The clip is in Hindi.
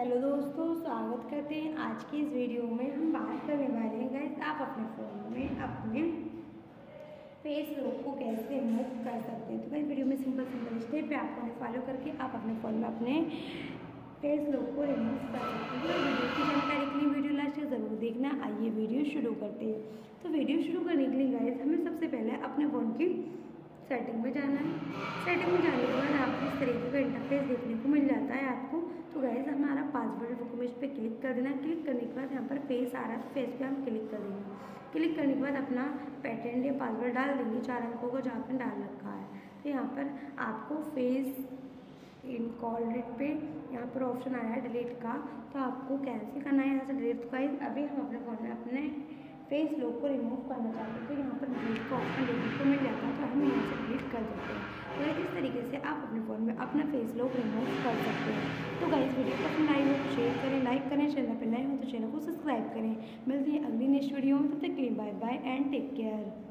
हेलो दोस्तों, स्वागत करते हैं आज की इस वीडियो में। हम बात करने वाले हैं गैस आप अपने फ़ोन में अपने फेस लॉक को कैसे रिमूव कर सकते हैं? तो गैस वीडियो में सिंपल सिंपल स्टेप है आपको फॉलो करके आप अपने फ़ोन में अपने फेस लॉक को रिमूव कर सकते हैं। वीडियो की जानकारी के लिए वीडियो लास्ट ज़रूर देखना। आइए वीडियो शुरू करते हैं। तो वीडियो शुरू करने के लिए गैस हमें सबसे पहले अपने फ़ोन की सेटिंग में जाना है। सेटिंग में जाने के बाद आपको इस तरीके का इंटरफेस देखने को मिल जाता है आपको। तो गैस हमारा पासवर्ड डॉक्यूमेंट पे क्लिक कर देना। क्लिक करने के बाद यहाँ पर फेस आ रहा है। फेस पे हम क्लिक कर देंगे। क्लिक करने के बाद अपना पैटर्न या पासवर्ड डाल देंगे चार अंकों को जहाँ पर डाल रखा है। तो यहाँ पर आपको फेस इन कॉल डेट पे यहाँ पर ऑप्शन आया है डिलीट का। तो आपको कैंसिल करना है यहाँ से डिलीट का। अभी हम अपने फ़ोन में अपने फेस लॉक को रिमूव करना चाहते हैं। तो यहाँ पर डिलीट का ऑप्शन देखने को मिल जाता है। तो हम यहाँ से डिलीट कर देते हैं। तो इस तरीके से आप अपने फ़ोन में अपना फेस लॉक रिमूव कर सकते हैं। तो गाइस वीडियो पसंद आई हो तो शेयर करें लाइक करें चैनल पर नए हो तो चैनल को सब्सक्राइब करें। मिलते हैं अगली नेक्स्ट वीडियो में, तब तक के लिए bye bye and take care